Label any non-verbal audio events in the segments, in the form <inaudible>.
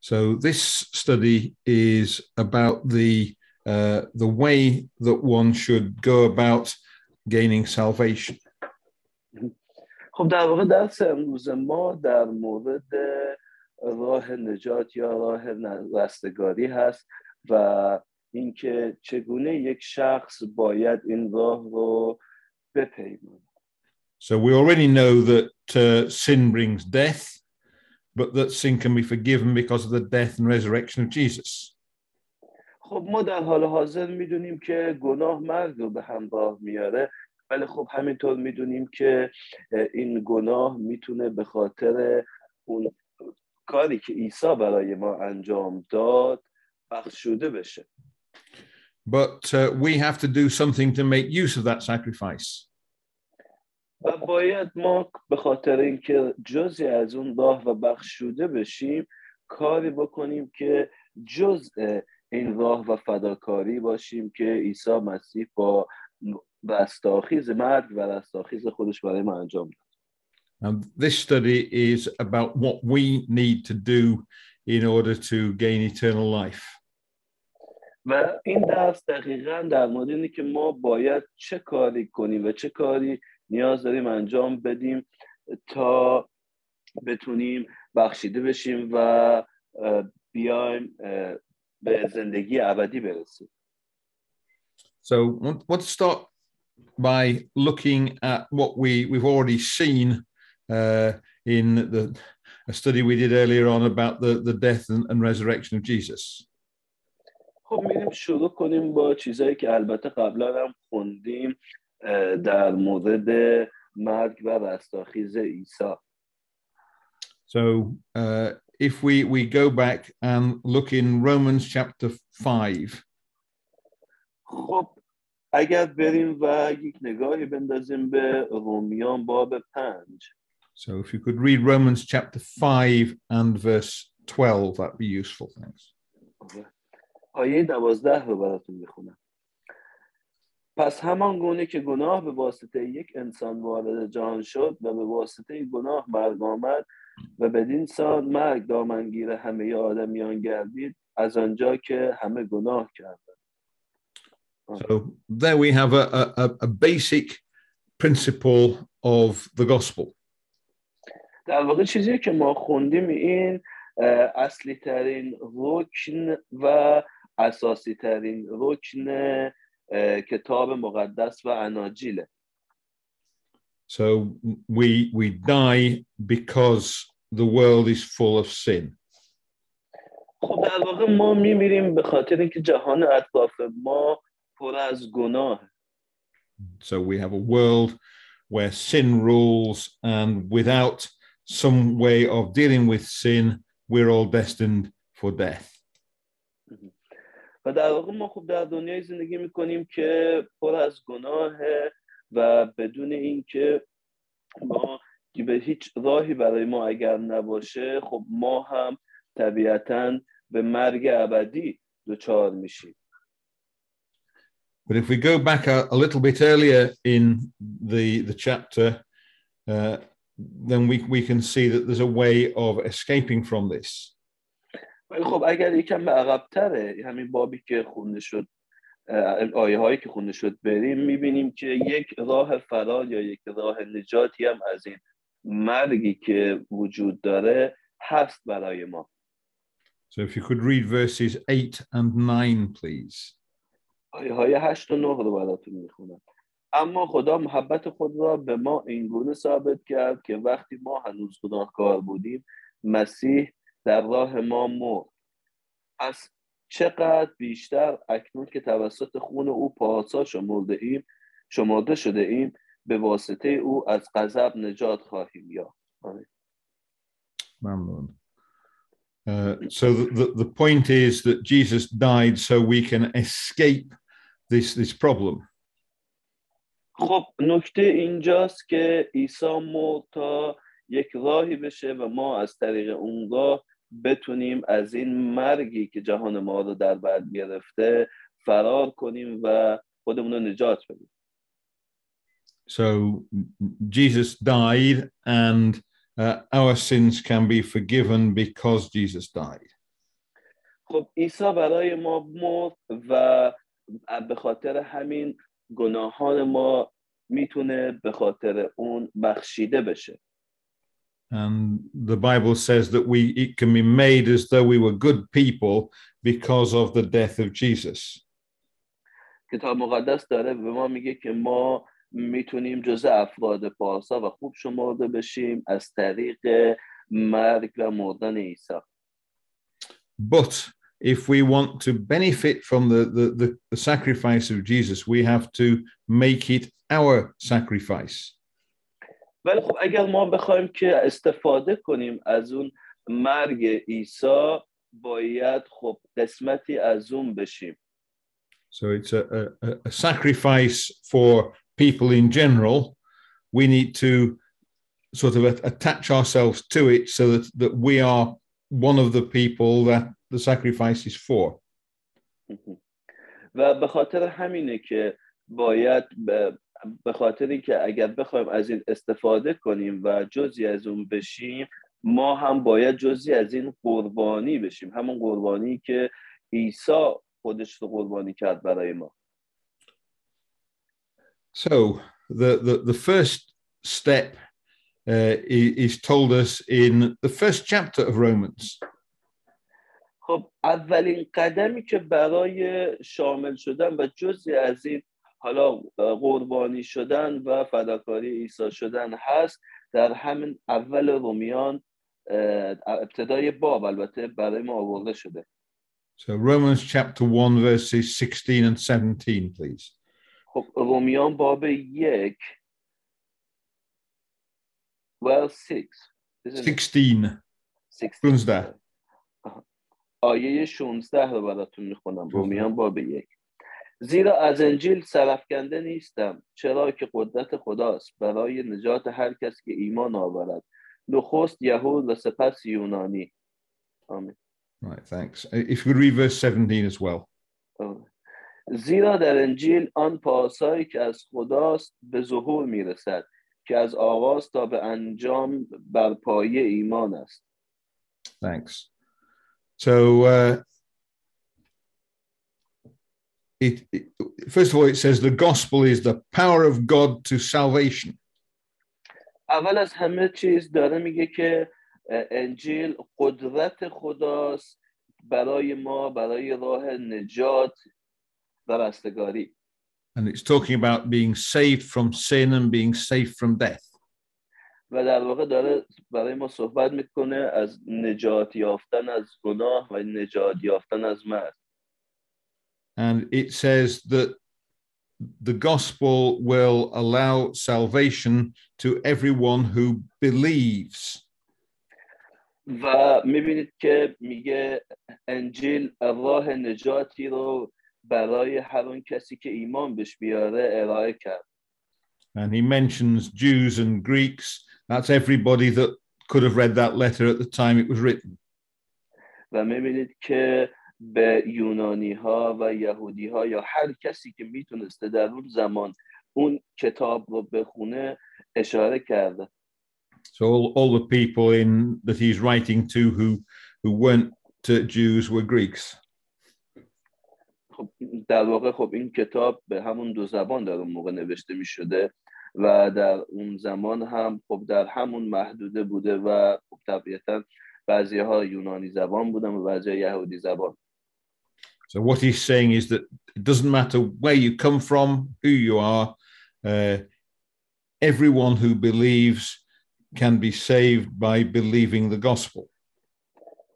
So this study is about the uh, the way that one should go about gaining salvation. خب در واقع درس امروز ما در مورد راه نجات یا راه رستگاری هست و اینکه چگونه یک شخص باید این راه رو بپیماند So we already know that uh, sin brings death, But that sin can be forgiven because of the death and resurrection of Jesus. خب ما در حال حاضر می‌دونیم که گناه مرگ رو به همراه میاره ولی خب همینطور می‌دونیم که این گناه می‌تونه به خاطر اون کاری که عیسی برای ما انجام داد بخشوده بشه But uh, we have to do something to make use of that sacrifice. و باید ما به خاطر اینکه جزی از اون راه و بخشوده بشیم کاری بکنیم که جزء این راه و فداکاری باشیم که عیسی مسیح با رستاخیز مرگ و رستاخیز خودش برای ما انجام داد And this study is about what we need to do in order to gain eternal life. و این درس دقیقا در مورد اینه که ما باید چه کاری کنیم و چه کاری نیاز داریم انجام بدیم تا بتونیم بخشیده بشیم و بیایم به زندگی ابدی برسیم So let's start by looking at what we, we've already seen uh, in the a study we did earlier on about the, the death and, and resurrection of Jesus. خب میریم شروع کنیم با چیزایی که البته قبلا هم خوندیم در مورد مرگ و رستاخیز عیسی. So uh, if we, we go back and look in Romans chapter 5. خب اگر بریم و یک نگاهی بندازیم به رومیان باب پنج So if you could read Romans chapter 5 and verse 12, that'd be useful. Thanks. آیه دوازده رو براتون میخونم پس همان گونه که گناه به واسطه یک انسان وارد جهان شد و به واسطه گناه مرگ آمد و بدین سان مرگ دامنگیر همه آدمیان گردید از آنجا که همه گناه کردند So there we have a, a, a basic principle of the gospel. در واقع چیزی که ما خوندیم این اصلی ترین رکن و اساسی ترین رکن کتاب مقدس و اناجیله So we we die because the world is full of sin. خب در واقع ما میمیریم به خاطر اینکه جهان اطراف ما پر از گناه So we have a world where sin rules, and without some way of dealing with sin, we're all destined for death. و در واقع ما خب در دنیای زندگی می‌کنیم که پر از گناه و بدون اینکه ما به هیچ راهی برای ما اگر نباشه خب ما هم طبیعتا به مرگ ابدی دچار میشیم But if we go back a, a little bit earlier in the, the chapter, uh, then we, we can see that there's a way of escaping from this. ولی خب اگر یکم به عقبتره همین بابی که خونده شد آیه هایی که خونده شد بریم می‌بینیم که یک راه فرار یا یک راه نجاتی هم از این مرگی که وجود داره هست برای ما. So if you could read verses 8 and 9, please. آیه های هشت و نه رو براتون می‌خونم. اما خدا محبت خود را به ما اینگونه ثابت کرد که وقتی ما هنوز گناهکار بودیم مسیح در راه ما مرد. از چقدر بیشتر اکنون که توسط خون او پاسا شمرده ایم شمرده شده ایم به واسطه او از غضب نجات خواهیم یافت Mamnun. Uh, so the, the, the point is that Jesus died so we can escape this, this problem. خب نکته اینجاست که عیسی مرد تا یک راهی بشه و ما از طریق اون راه بتونیم از این مرگی که جهان ما رو در بر گرفته فرار کنیم و خودمون رو نجات بدیم So Jesus died, and uh, our sins can be forgiven because Jesus died. خب عیسی برای ما مرد و به خاطر همین گناهان ما می‌تونه به خاطر اون بخشیده بشه And the Bible says that we it can be made as though we were good people because of the death of Jesus. کتاب مقدس داره به ما میگه که ما میتونیم جزء افراد پارسا و خوب شمرده بشیم از طریق مرگ و مردن عیسی But if we want to benefit from the, the, the, the sacrifice of Jesus, we have to make it our sacrifice. ولی خب اگر ما بخوایم که استفاده کنیم از اون مرگ عیسی باید خب قسمتی از اون بشیم So it's a, a, a sacrifice for people in general. We need to sort of attach ourselves to it so that, that we are one of the people that the sacrifice is for. و به خاطر همینه که باید به خاطر اینکه اگر بخوایم از این استفاده کنیم و جزی از اون بشیم ما هم باید جزی از این قربانی بشیم همون قربانی که عیسی خودش رو قربانی کرد برای ما So the, the, the first step uh, is told us in the first chapter of Romans. خب اولین قدمی که برای شامل شدن و جزی از این حالا قربانی شدن و فداکاری عیسی شدن هست در همین اول رومیان ابتدای باب البته برای ما آورده شده. So Romans chapter 1 verses 16 and 17 please. خب رومیان باب یک well 6 16 16 آیه 16 رو براتون می‌خونم. رومیان باب یک. زیرا از انجیل سرفکنده نیستم چرا که قدرت خداست برای نجات هر کس که ایمان آورد نخست یهود و سپس یونانی آمین Right, thanks. If you read verse 17 as well. زیرا در انجیل آن پاسایی که از خداست به ظهور می‌رسد که از آغاز تا به انجام بر پایه ایمان است. Thanks. So uh, it, it, first of all, it says the gospel is the power of God to salvation. اول از همه چیز داره میگه که انجیل قدرت خداست برای ما برای راه نجات و رستگاری. And it's talking about being saved from sin and being saved from death. و در واقع داره برای ما صحبت می‌کنه از نجات یافتن از گناه و نجات یافتن از مرگ. And it says that the gospel will allow salvation to everyone who believes. و میبینید که میگه انجیل راه نجاتی رو برای هر اون کسی که ایمان بهش بیاره ارائه کرد. And he mentions Jews and Greeks. That's everybody that could have read that letter at the time it was written. و میبینید که به یونانی ها و یهودی ها یا هر کسی که می‌تونسته در اون زمان اون کتاب رو بخونه اشاره کرده. So all, all the people in that he's writing to who who weren't Jews were Greeks. خب در واقع خب این کتاب به همون دو زبان در اون موقع نوشته می شده و در اون زمان هم خب در همون محدوده بوده و خب طبیعتا بعضی ها یونانی زبان بودن و بعضی ها یهودی زبان So what he's saying is that it doesn't matter where you come from, who you are, uh, everyone who believes can be saved by believing the gospel.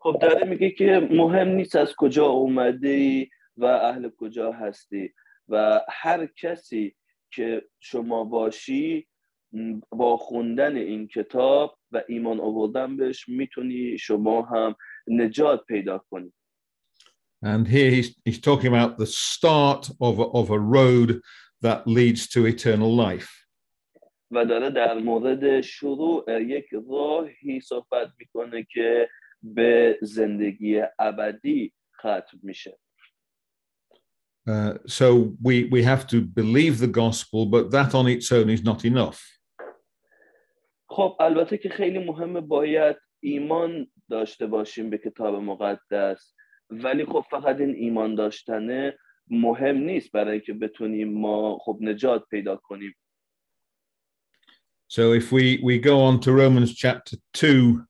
خب داره میگه که مهم نیست از کجا اومدی و اهل کجا هستی و هر کسی که شما باشی با خوندن این کتاب و ایمان آوردن بهش میتونی شما هم نجات پیدا کنی And here he's, he's talking about the start of a, of a road that leads to eternal life. و داره در مورد شروع یک راهی صحبت میکنه که به زندگی ابدی ختم میشه Uh, so we we have to believe the gospel, but that on its own is not enough. خب البته که خیلی مهمه باید ایمان داشته باشیم به کتاب مقدس ولی خب فقط این ایمان داشتنه مهم نیست برای اینکه بتونیم ما خب نجات پیدا کنیم So if we, we go on to Romans chapter 2,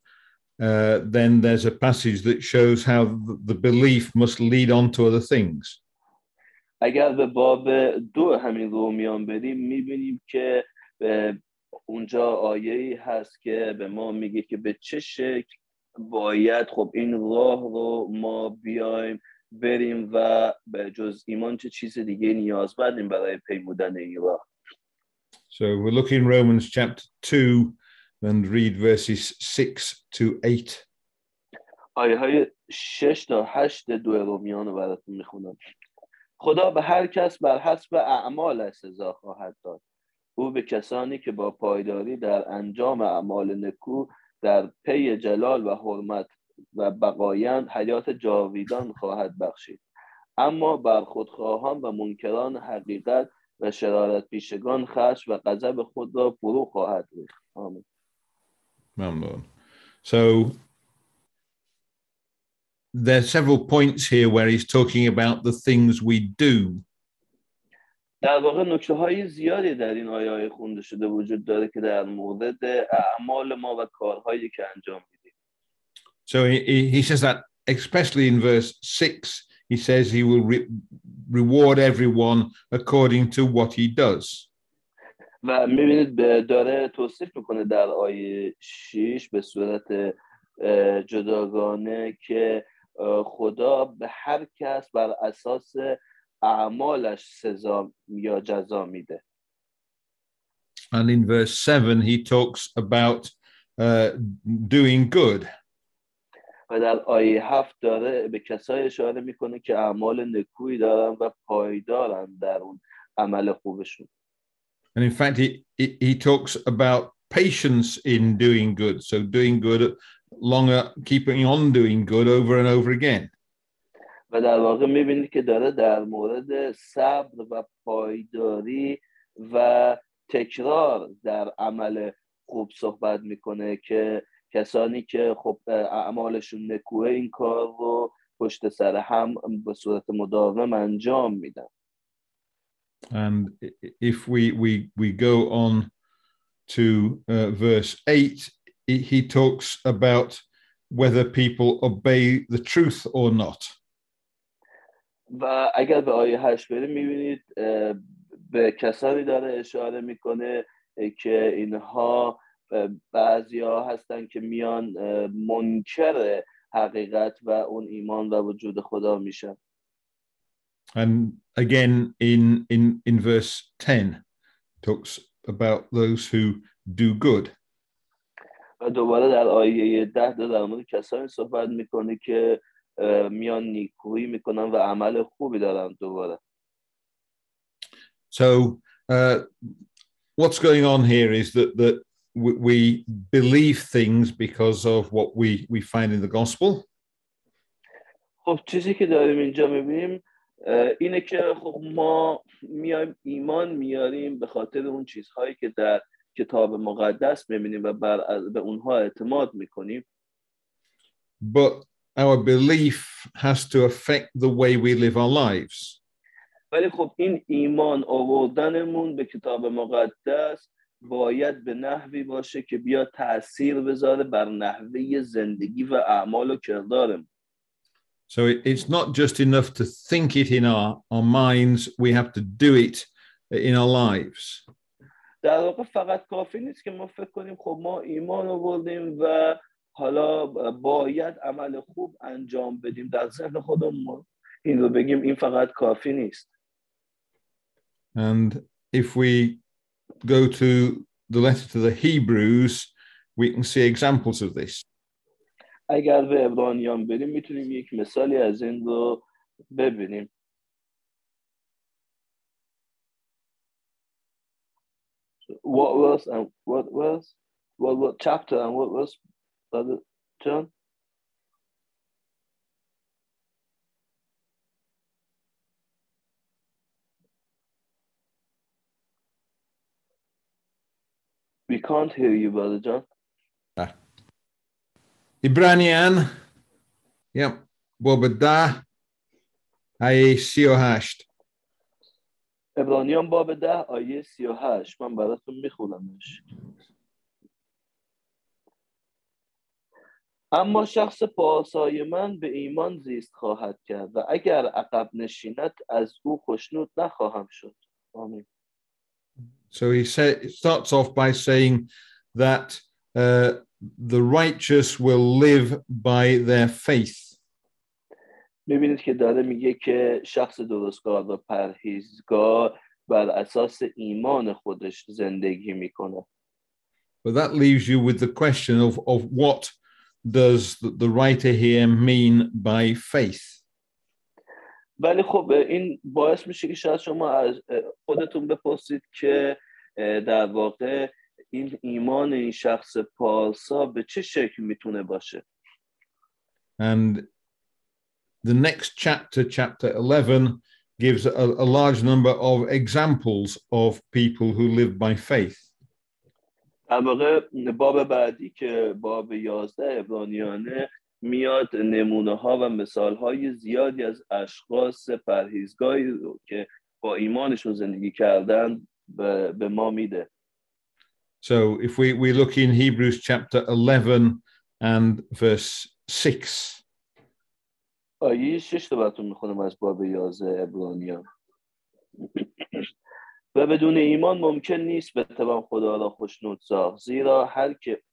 uh, then there's a passage that shows how the belief must lead on to other things. اگر به باب دو همین رومیان بریم می‌بینیم که اونجا آیه هست که به ما میگه که به چه شکل باید خب این راه رو ما بیایم بریم و به جز ایمان چه چیز دیگه نیاز بدیم برای پیمودن این راه. So we're looking Romans chapter 2 and read verses 6 to 8. آیه های 6 تا 8 دو رومیان رو براتون می‌خونم. خدا به هر کس بر حسب اعمال سزا خواهد داد. او به کسانی که با پایداری در انجام اعمال نکو در پی جلال و حرمت و بقایند حیات جاویدان خواهد بخشید اما بر خودخواهان و منکران حقیقت و شرارت پیشگان خشم و غضب خود را فرو خواهد ریخت آمین Mamlon. So there are several points here where he's talking about the things we do. در واقع نکته های زیادی در این آیه های خونده شده وجود داره که در مورد اعمال ما و کارهایی که انجام میدیم So he, he says that especially in verse 6, he says he will re- reward everyone according to what he does. و می‌بینید داره توصیف می‌کنه در آیه 6 به صورت جداگانه که خدا به هر کس بر اساس اعمالش سزا یا جزا میده And in verse 7, he talks about uh, doing good. و در آیه هفت داره به کسای اشاره میکنه که اعمال نکویی دارن و پایدارن در اون عمل خوبشون And in fact, he, he, he talks about patience in doing good. So doing good longer, keeping on doing good over and over again. و در واقع می‌بینید که داره در مورد صبر و پایداری و تکرار در عمل خوب صحبت می‌کنه که کسانی که خب اعمالشون نکوه این کار رو پشت سر هم به صورت مداوم انجام میدن And if we we we go on to uh, verse eight, he, he talks about whether people obey the truth or not. و اگر به آیه هشت بریم می‌بینید به کسانی داره اشاره می‌کنه که اینها بعضی ها هستن که میان منکر حقیقت و اون ایمان و وجود خدا میشن And again, in in in verse ten, talks about those who do good. و دوباره در آیه ده در مورد کسانی صحبت می‌کنه که میان نیکویی می‌کنن و عمل خوبی دارن دوباره So uh, what's going on here is that that we, believe things because of what we we find in the gospel. خب چیزی که داریم اینجا می‌بینیم اینه که خب ما میایم ایمان میاریم به خاطر اون چیزهایی که در کتاب مقدس می‌بینیم و بر به اونها اعتماد می‌کنیم But our belief has to affect the way we live our lives. ولی خب این ایمان آوردنمون به کتاب مقدس باید به نحوی باشه که بیا تاثیر بذاره بر نحوه زندگی و اعمال و کردارمون So it, it's not just enough to think it in our, our minds, we have to do it in our lives. در واقع فقط کافی نیست که ما فکر کنیم خب ما ایمان آوردیم و حالا باید عمل خوب انجام بدیم. در ذهن خودمون این رو بگیم این فقط کافی نیست. And if we go to the letter to the Hebrews, we can see examples of this. اگر به ابرانیان بریم می‌تونیم یک مثالی از این رو ببینیم. What was and what was what what chapter and what was brother John we can't hear you brother John. Ibranian, yeah, باب ده آیه سی و هشت. ابرانیان باب ده آیه سی و هشت. من براتون میخونمش. اما شخص پاسای من به ایمان زیست خواهد کرد و اگر عقب نشیند از او خشنود نخواهم شد. آمین. So he say, starts off by saying that uh, the righteous will live by their faith. می‌بینید که داره میگه که شخص درستکار و پرهیزگار بر اساس ایمان خودش زندگی می‌کنه. But that leaves you with the question of, of what does the, the writer here mean by faith? ولی خب این باعث میشه که شاید شما از خودتون بپرسید که در واقع این ایمان این شخص پارسا به چه شکل میتونه باشه And the next chapter, chapter 11, gives a, a large number of examples of people who live by faith. در واقع باب بعدی که باب یازده ابرانیانه میاد نمونه ها و مثال های زیادی از اشخاص پرهیزگاهی رو که با ایمانشون زندگی کردن به, ما میده. So if we, we look in Hebrews chapter 11 and verse 6, آیه شش تا براتون می‌خونم از باب یازده ابرانیان و بدون ایمان ممکن نیست بتوان خدا را خوشنود ساخت. زیرا هر که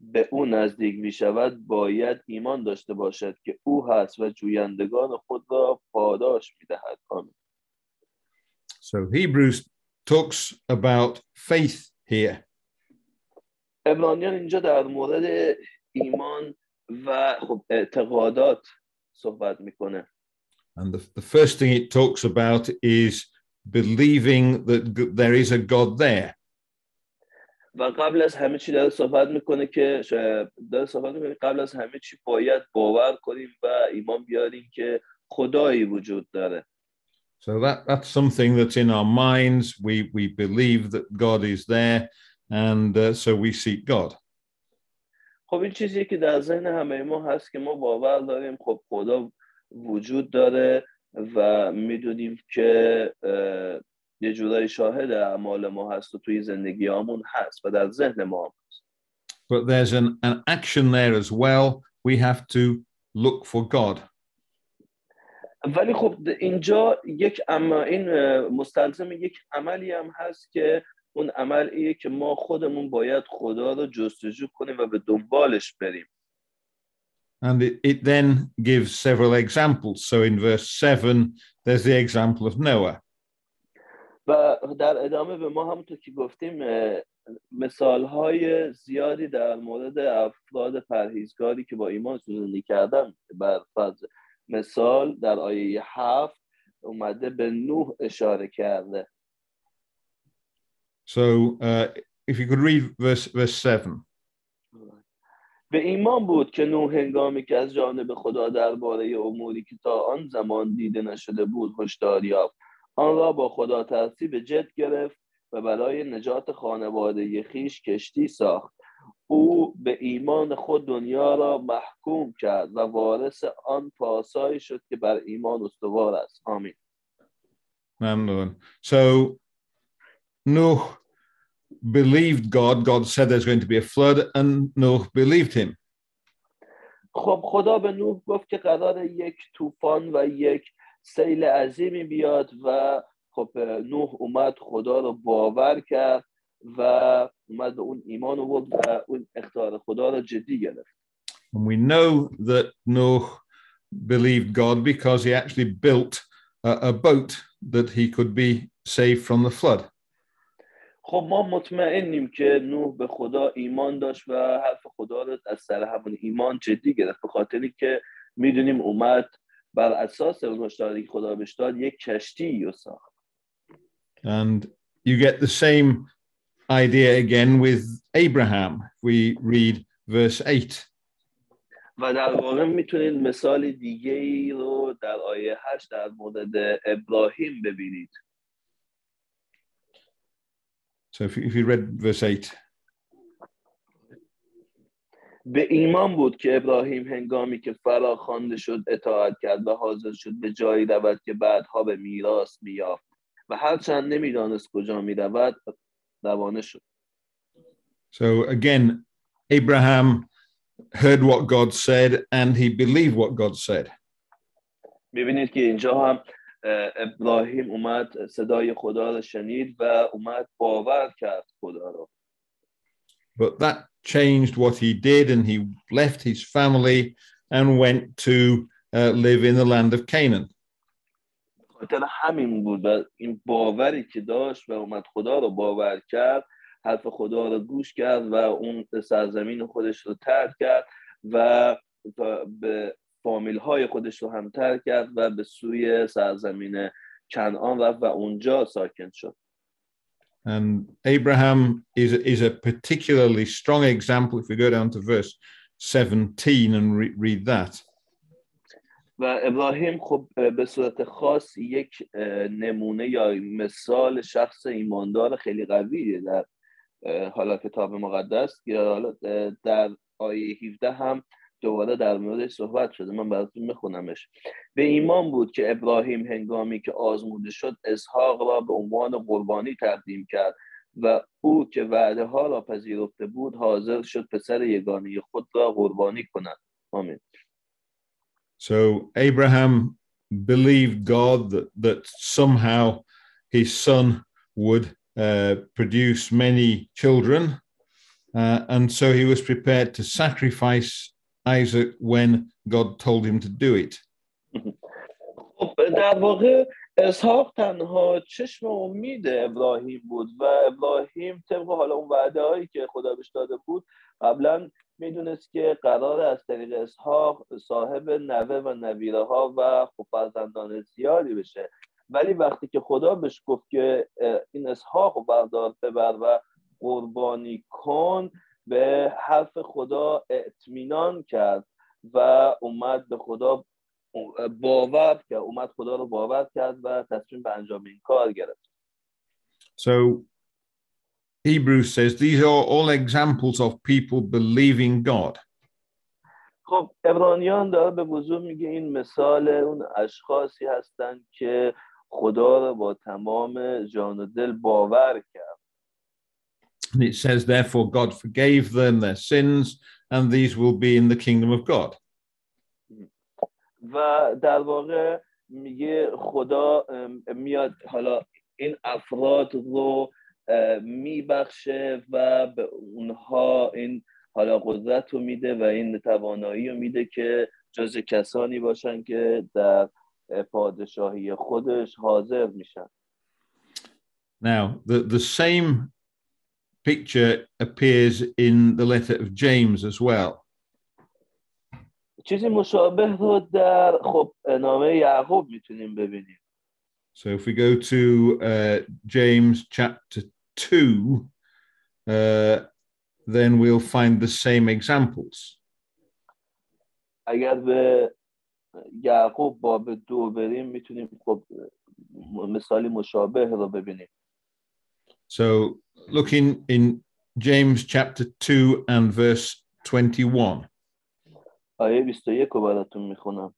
به او نزدیک می شود باید ایمان داشته باشد که او هست و جویندگان خود را پاداش می دهد آمین. So Hebrews talks about faith here. اینجا در مورد ایمان و خب اعتقادات صحبت می‌کنه. And the, the first thing it talks about is believing that g- there is a God there. و قبل از همه چی داره صحبت می‌کنه که شاید- داره صحبت می‌کنه که قبل از همه چی باید باور کنیم و ایمان بیاریم که خدایی وجود داره So that, that's something that's in our minds. We, we believe that God is there, and uh, so we seek God. خب این چیزی که در ذهن همه ما هست که ما باور داریم خب خدا وجود داره و می‌دونیم که یه جورایی شاهد اعمال ما هست و توی زندگی همون هست و در ذهن ما هم هست But there's an, an action there as well. We have to look for God. ولی خب اینجا یک اما این مستلزم یک عملی هم هست که اون عمل ایه که ما خودمون باید خدا رو جستجو کنیم و به دنبالش بریم And it, it then gives several examples. So in verse 7, there's the example of Noah. و در ادامه به ما همونطور که گفتیم مثال های زیادی در مورد افراد پرهیزگاری که با ایمانشون زندگی کردن بر فرض مثال در آیه هفت اومده به نوح اشاره کرده So uh, if you could read verse, verse 7. به ایمان بود که نوح هنگامی که از جانب خدا درباره اموری که تا آن زمان دیده نشده بود هشدار یافت. آن را با خدا ترتیب جد گرفت و برای نجات خانواده خیش کشتی ساخت. او به ایمان خود دنیا را محکوم کرد و وارث آن پاسایی شد که بر ایمان استوار است. آمین. ممنون. So Noah believed God. God said there's going to be a flood, and Noah believed him. خب خدا به نوح گفت که قرار یک طوفان و یک سیل عظیمی بیاد و خب نوح اومد خدا رو باور کرد و اومد به اون ایمان آورد و اون اختار خدا رو جدی گرفت And we know that Noah believed God because he actually built a, a boat that he could be saved from the flood. خب ما مطمئنیم که نوح به خدا ایمان داشت و حرف خدا رو از سر همون ایمان جدی گرفت به خاطری که می‌دونیم اومد بر اساس اون هشداری که خدا بهش داد یک کشتی رو ساخت And you get the same idea again with Abraham. We read verse 8. و در واقع می‌تونید مثال دیگه ای رو در آیه هشت در مورد ابراهیم ببینید So if you, if you read verse 8, به ایمان بود که ابراهیم هنگامی که فرا خوانده شد اطاعت کرد و حاضر شد به جایی رود که بعدها به میراث میافت و هرچند نمی‌دانست کجا می‌رود روانه شد. So again, Abraham heard what God said and he believed what God said. ببینید که اینجا هم ابراهیم اومد صدای خدا رو شنید و اومد باور کرد خدا رو But that changed what he did, and he left his family and went to uh, live in the land of Canaan. خاطر همین بود و این باوری که داشت و اومد خدا رو باور کرد حرف خدا رو گوش کرد و اون سرزمین خودش رو ترک کرد و و به فامیل های خودش رو هم ترک کرد و به سوی سرزمین کنعان رفت و اونجا ساکن شد And Abraham is, is a particularly strong example. If we go down to verse 17 and re- read that, و ابراهیم خب به صورت خاص یک نمونه یا مثال شخص ایماندار خیلی قویه در حالا کتاب مقدس حالا اه، در آیه 17 هم دوباره در موردش صحبت شده. من براتون میخونمش. به ایمان بود که ابراهیم هنگامی که آزموده شد اسحاق را به عنوان قربانی تقدیم کرد و او که وعده ها را پذیرفته بود حاضر شد پسر یگانه خود را قربانی کند. آمین. So Abraham believed God that, that somehow his son would uh, produce many children. Uh, and so he was prepared to sacrifice Isaac when God told him to do it. خب در واقع اسحاق تنها چشم امید ابراهیم بود و ابراهیم طبق حالا اون وعده هایی که خدا بهش داده بود قبلا می‌دونست که قرار از طریق اسحاق صاحب نوه و نویره ها و خب فرزندان زیادی بشه ولی وقتی که خدا بهش گفت که این اسحاق رو بردار ببر و قربانی کن به حرف خدا اطمینان کرد و اومد به خدا باور کرد اومد خدا رو باور کرد و تصمیم به انجام این کار گرفت So Hebrews says these are all examples of people believing God. خب ابرانیان داره به وضوح میگه این مثال اون اشخاصی هستند که خدا رو با تمام جان و دل باور کرد And it says, therefore, God forgave them their sins, and these will be in the kingdom of God. و در واقع میگه خدا میاد حالا این افراد رو میبخشه و به اونها این حالا قدرت رو میده و این توانایی رو میده که جز کسانی باشن که در اه، پادشاهی خودش حاضر میشن Now, the, the same picture appears in the letter of James as well. چیزی مشابه رو در خب نامه یعقوب میتونیم ببینیم So if we go to uh, James chapter 2, uh, then we'll find the same examples. اگر به یعقوب باب دو بریم میتونیم خب مثالی مشابه رو ببینیم So looking in James chapter 2 and verse 21. آیه 21 رو براتون می‌خونم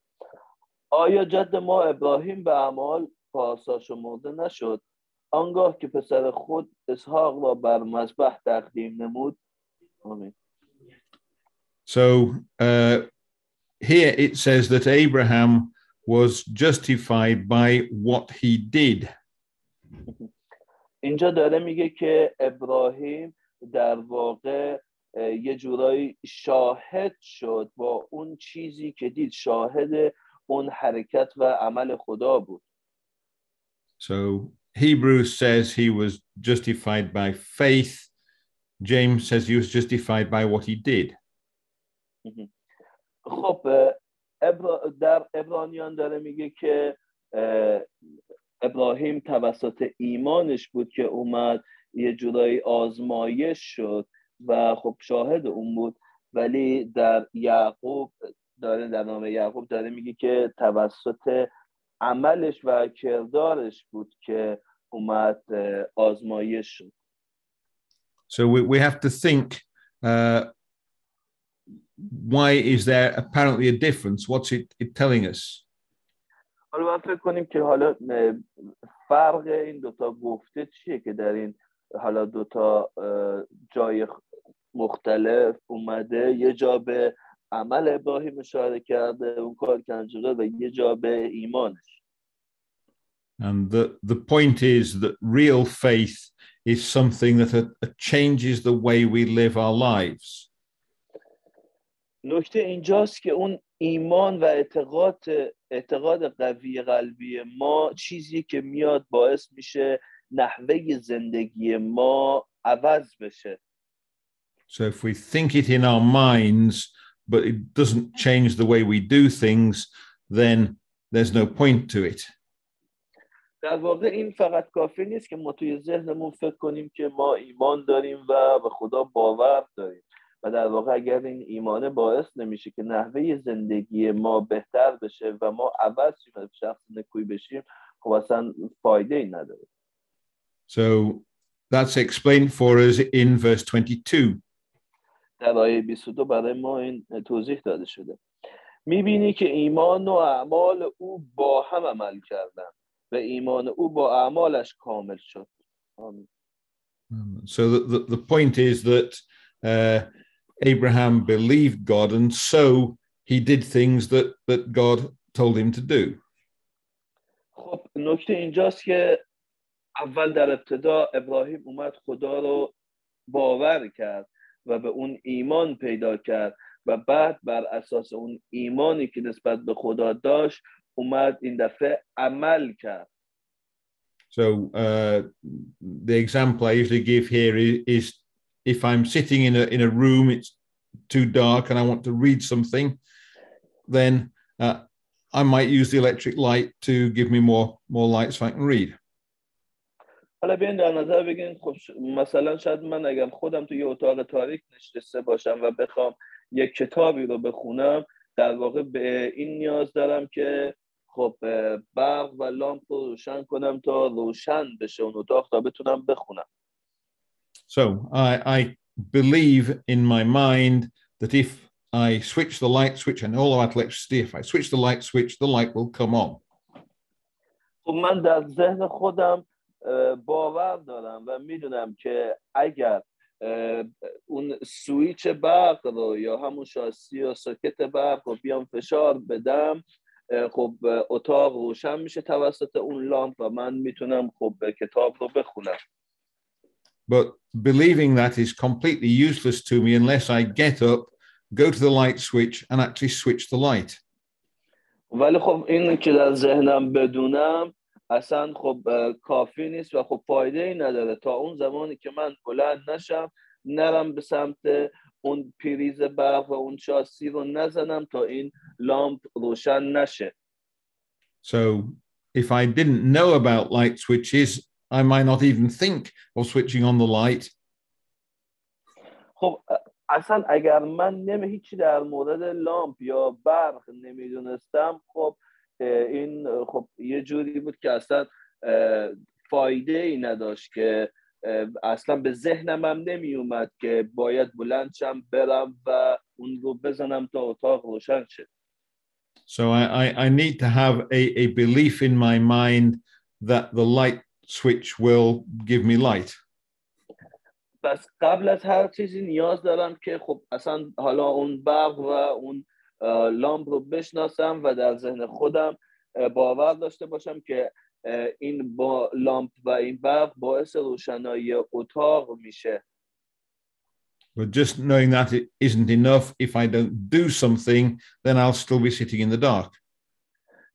آیا جد ما ابراهیم به اعمال پارسا شمرده نشد آنگاه که پسر خود اسحاق را بر مذبح تقدیم نمود آمین So uh, here it says that Abraham was justified by what he did. <laughs> اینجا داره میگه که ابراهیم در واقع یه جورایی شاهد شد با اون چیزی که دید شاهد اون حرکت و عمل خدا بود So Hebrews says he was justified by faith. James says he was justified by what he did. خب در ابرانیان داره میگه که ابراهیم توسط ایمانش بود که اومد یه جورایی آزمایش شد و خب شاهد اون بود ولی در یعقوب داره در نامه یعقوب داره میگه که توسط عملش و کردارش بود که اومد آزمایش شد So we, we have to think uh, why is there apparently a difference? What's it, it telling us? حالا باید فکر کنیم که حالا فرق این دوتا گفته چیه که در این حالا دوتا جای مختلف اومده یه جا به عمل ابراهیم اشاره کرده اون کار داد و یه جا به ایمانش And the, the point is that real faith is something that uh, changes the way we live our lives. نکته اینجاست که اون ایمان و اعتقاد اعتقاد قوی قلبی ما چیزی که میاد باعث میشه نحوه زندگی ما عوض بشه So if we think it in our minds, but it doesn't change the way we do things, then there's no point to it. در واقع این فقط کافی نیست که ما توی ذهنمون فکر کنیم که ما ایمان داریم و به خدا باور داریم و در واقع اگر این ایمانه باعث نمیشه که نحوه زندگی ما بهتر بشه و ما عوض شیم شخص نکوی بشیم خب اصلا فایده ای نداره So that's explained for us in verse 22. در آیه 22 برای ما این توضیح داده شده می‌بینی که ایمان و اعمال او با هم عمل کردن و ایمان او با اعمالش کامل شد آمین. Um, So the, the, the point is that uh, Abraham believed God, and so he did things that, that God told him to do. خب نکته اینجاست که اول در ابتدا ابراهیم اومد خدا رو باور کرد و به اون ایمان پیدا کرد و بعد بر اساس اون ایمانی که نسبت به خدا داشت اومد این دفعه عمل کرد So uh, the example I usually give here is, is if I'm sitting in a in a room, it's too dark, and I want to read something, then uh, I might use the electric light to give me more more light so I can read. حالا بیاین در نظر بگیرید خب مثلا شاید من اگر خودم توی یه اتاق تاریک نشسته باشم و بخوام یک کتابی رو بخونم در واقع به این نیاز دارم که خب برق و لامپ رو روشن کنم تا روشن بشه اون اتاق تا بتونم بخونم So I, I believe in my mind that if I switch the light switch, and all about electricity, if I switch the light switch, the light will come on. خب من در ذهن خودم باور دارم و می‌دونم که اگر اون سویچ برق رو یا همون شاسی یا ساکت برق رو بیام فشار بدم خب اتاق روشن میشه توسط اون لامپ و من می‌تونم خب کتاب رو بخونم But believing that is completely useless to me unless I get up, go to the light switch, and actually switch the light. ولی خب این که در ذهنم بدونم اصلا خب اه، کافی نیست و خب فایده ای نداره تا اون زمانی که من بلند نشم نرم به سمت اون پریز برق و اون شاسی رو نزنم تا این لامپ روشن نشه So if I didn't know about light switches, I might not even think of switching on the light. خب اه، اصلا اگر من نمی هیچی در مورد لامپ یا برق نمی‌دونستم خب اه، این اه، خب یه جوری بود که اصلا اه، فایده ای نداشت که اه، اصلا به ذهنم هم نمی اومد که باید بلند شم برم و اون رو بزنم تا اتاق روشن شه So I, I, I need to have a, a belief in my mind that the light switch will give me light. پس قبل از هر چیزی نیاز دارم که خب اصلا حالا اون برق و اون اه، لامپ رو بشناسم و در ذهن خودم اه، باور داشته باشم که اه، این با لامپ و این برق باعث روشنایی اتاق میشه But just knowing that it isn't enough, if I don't do something, then I'll still be sitting in the dark.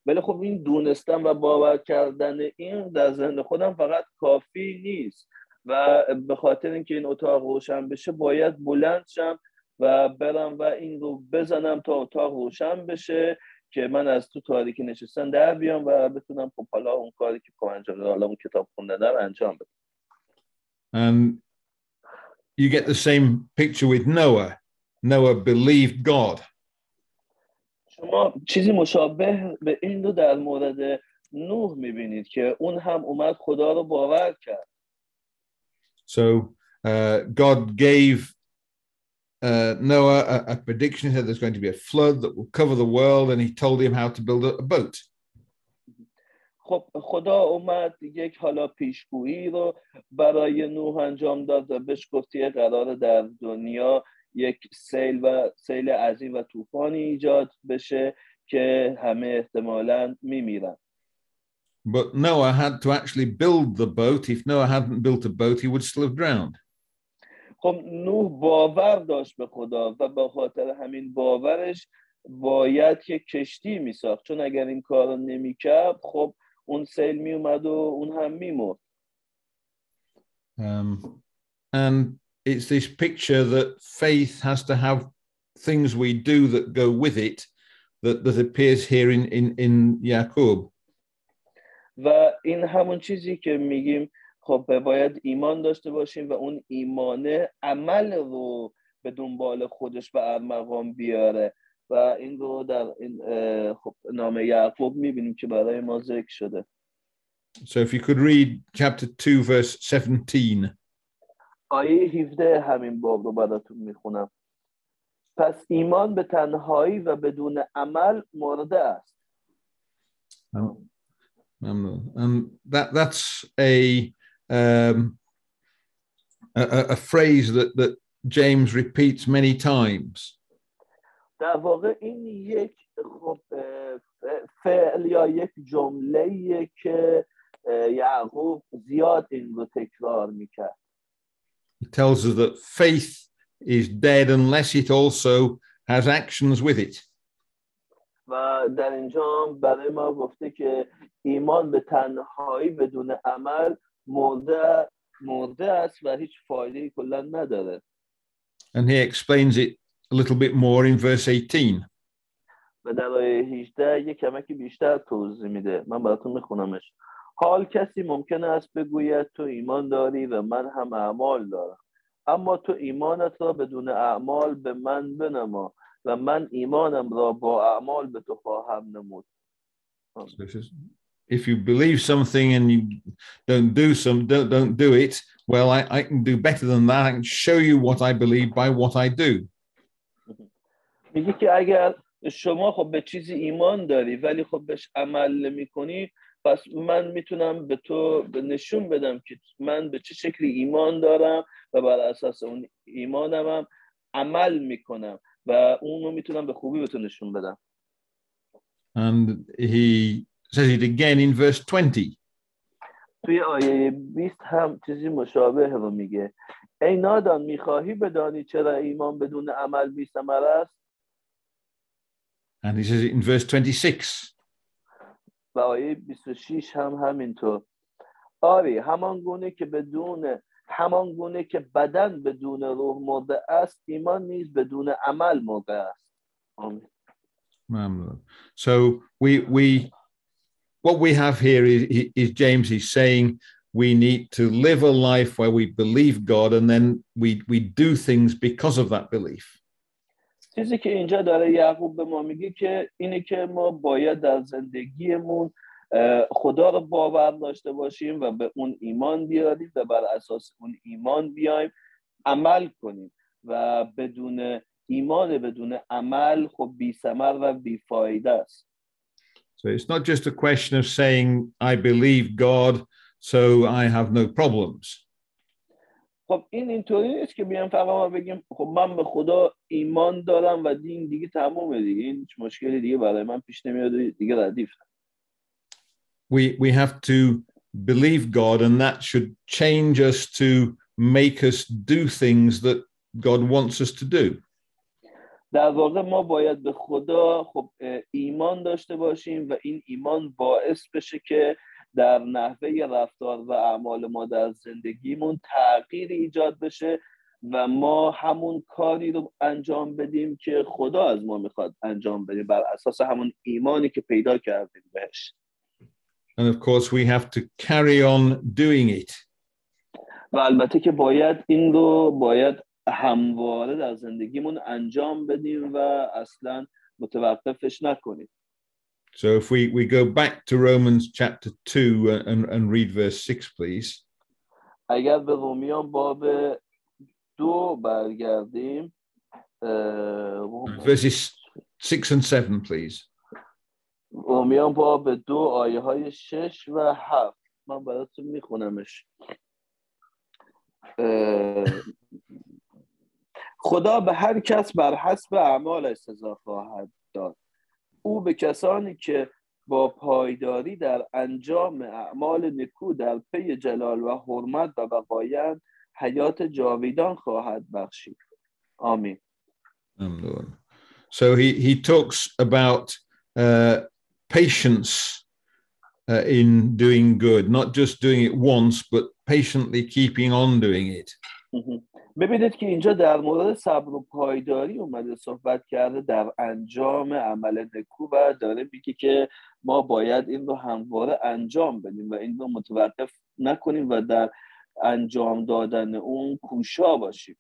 ولی خب این دونستن و باور کردن این در ذهن خودم فقط کافی نیست و به خاطر اینکه این اتاق روشن بشه باید بلند شم و برم و این رو بزنم تا اتاق روشن بشه که من از تو تاریکی نشستن در بیام و بتونم خب حالا اون کاری که خب انجام حالا اون کتاب خوندن رو انجام بدم And you get the same picture with Noah. Noah believed God. شما چیزی مشابه به این رو در مورد نوح می‌بینید که اون هم اومد خدا رو باور کرد So uh, God gave uh, Noah a, a prediction. Said there's going to be a flood that will cover the world, and he told him how to build a, a boat. خب خدا اومد یک حالا پیشگویی رو برای نوح انجام داد و بهش گفتی قرار در دنیا یک سیل و سیل عظیم و طوفانی ایجاد بشه که همه احتمالا میمیرن But Noah had to actually build the boat. If Noah hadn't built a boat, he would still have drowned. خب نوح باور داشت به خدا و به خاطر همین باورش باید که کشتی میساخت چون اگر این کار رو نمی‌کرد خب اون سیل میومد و اون هم میمرد Um, and it's this picture that faith has to have things we do that go with it that, that appears here in, in, in Jacob. و این همون چیزی که میگیم خب باید ایمان داشته باشیم و اون ایمانه عمل رو به دنبال خودش به ارمغان بیاره و این رو در این اه، خب نام یعقوب می‌بینیم که برای ما ذکر شده So if you could read chapter 2, verse 17. آیه 17 همین باب رو براتون می‌خونم. پس ایمان به تنهایی و بدون عمل مرده است. Um, um, that that's a, um, a a- phrase that that James repeats many times. در واقع این یک خب فعل یا یک جمله که یعقوب زیاد این رو تکرار می‌کرد. He tells us that faith is dead unless it also has actions with it. و در اینجا هم برای ما گفته که ایمان به تنهایی بدون عمل مرده مرده است و هیچ فایده کلا نداره And he explains it a little bit more in verse 18. و در آیه 18 یک کمکی بیشتر توضیح میده من براتون میخونمش حال کسی ممکن است بگوید تو ایمان داری و من هم اعمال دارم اما تو ایمانت را بدون اعمال به من بنما و من ایمانم را با اعمال به تو خواهم نمود if you believe something and you don't do some don't, don't do it, well, I, I can do better than that. I can show you what I believe by what I do. <laughs> میگه که اگر شما خب به چیزی ایمان داری ولی خب بهش عمل نمی کنی پس من می‌تونم به تو نشون بدم که من به چه شکلی ایمان دارم و بر اساس اون ایمانم هم عمل می‌کنم و اون رو می‌تونم به خوبی به تو نشون بدم And he says it again in verse 20. توی آیه 20 هم چیزی مشابه رو میگه ای نادان می‌خواهی بدانی چرا ایمان بدون عمل بی است And he says it in verse 26. و آیه 26 هم همینطور آری همان گونه که بدون همان گونه که بدن بدون روح مرده است ایمان نیز بدون عمل مرده است آمین Um, So we we what we have here is, is James is saying we need to live a life where we believe God and then we we do things because of that belief. چیزی که اینجا داره یعقوب به ما میگه که اینه که ما باید در زندگیمون خدا رو باور داشته باشیم و به اون ایمان بیاریم و بر اساس اون ایمان بیایم عمل کنیم و بدون ایمان بدون عمل خب بی ثمر و بی فایده است So it's not just a question of saying I believe God, so I have no problems. خب این اینطوری نیست که بیام فقط ما بگیم خب من به خدا ایمان دارم و دین دیگه تمومه دیگه این هیچ مشکلی دیگه برای من پیش نمیاد دیگه ردیف We we have to believe God, and that should change us to make us do things that God wants us to do. در واقع ما باید به خدا خب ایمان داشته باشیم و این ایمان باعث بشه که در نحوه رفتار و اعمال ما در زندگیمون تغییر ایجاد بشه و ما همون کاری رو انجام بدیم که خدا از ما می‌خواد انجام بدیم بر اساس همون ایمانی که پیدا کردیم بهش And of course, we have to carry on doing it. و البته که باید این رو باید همواره در زندگیمون انجام بدیم و اصلا متوقفش نکنیم So if we, we go back to Romans chapter 2 and, and read verse 6, please. اگر به رومیان باب دو برگردیم اه، verses 6 and 7, please. رومیان باب دو آیه های شش و هفت من براتون میخونمش خدا به هر کس بر حسب اعمال سزا خواهد داد او به کسانی که با پایداری در انجام اعمال نکو در پی جلال و حرمت و بقایند حیات جاویدان خواهد بخشید آمین Um. So he, he talks about uh, patience uh, in doing good, not just doing it once, but patiently keeping on doing it. ببینید که اینجا در مورد صبر و پایداری اومده صحبت کرده در انجام عمل نکو و داره میگه که ما باید این رو همواره انجام بدیم و این رو متوقف نکنیم و در انجام دادن اون کوشا باشیم